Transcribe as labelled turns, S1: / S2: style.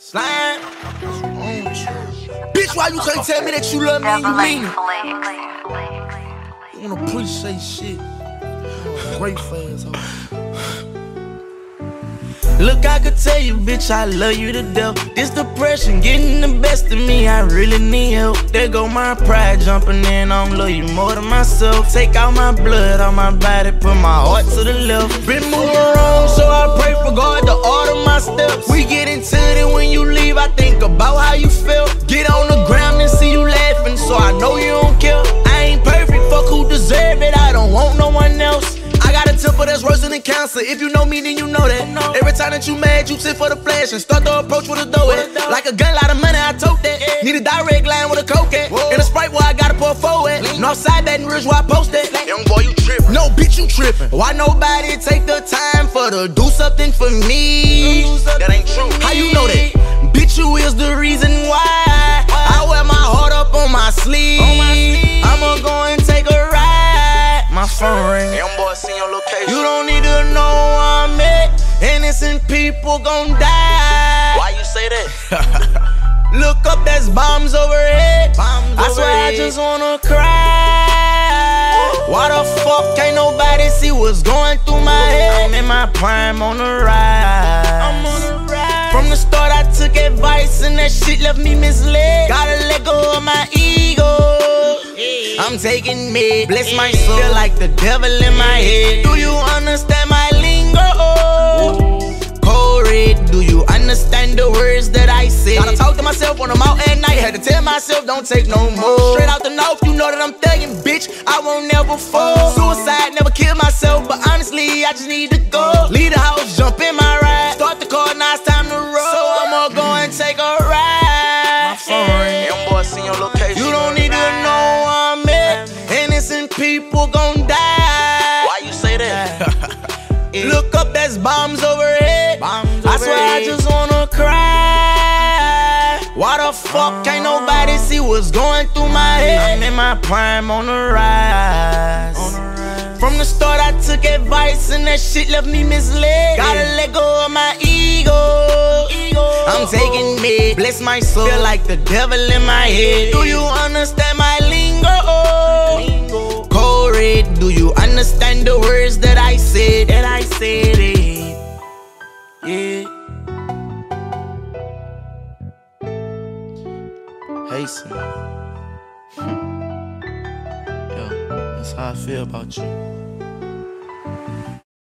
S1: Slime. Bitch, why you can't tell me that you love me and you mean it? You wanna appreciate shit. Great fans, Look, I could tell you, bitch, I love you to death. This depression getting the best of me, I really need help. There go my pride jumping in, I'm love you more than myself. Take out my blood on my body, put my heart to the left. Been moving If you know me, then you know that. Every time that you mad, you sit for the flash and start the approach with a dough it. Like a gun, lot of money, I tote that. Need a direct line with a coke at. And a sprite where I gotta pour forward. Northside Baton Rouge where I post that. Young boy, you trippin'. No, bitch, you trippin'. Why nobody take the time for to do something for me? That ain't true. How you know phone ring. Young boy, see your location. You don't need to know where I'm at. Innocent people gon' die. Why you say that? Look up, there's bombs overhead. Bombs I swear overhead. I just wanna cry. Why the fuck can't nobody see what's going through my head? I'm in my prime on the ride. I'm on the ride. From the start, I took advice, and that shit left me misled. I'm taking me, bless my soul. Feel like the devil in my head. Do you understand my lingo? Cold red, do you understand the words that I say? Gotta talk to myself when I'm out at night. Had to tell myself, don't take no more. Straight out the north, you know that I'm thugging, bitch. I won't never fall. Suicide, never kill myself, but honestly, I just need to go. Leave the house, jump in my ride. People gon' die. Why you say that? Look up, there's bombs overhead. Bombs I swear I just wanna cry. Why the fuck can't nobody see what's going through my head? I'm in my prime on the rise. From the start, I took advice, and that shit left me misled. Gotta let go of my ego. I'm taking me, bless my soul. Feel like the devil in my head. Do you understand Hasten. Yo, that's how I feel about you.